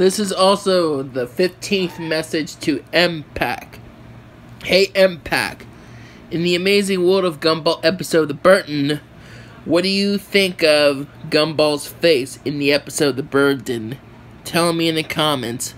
This is also the 15th message to M-Pack. Hey M-Pack, in the Amazing World of Gumball episode The Burden, what do you think of Gumball's face in the episode The Burden? Tell me in the comments.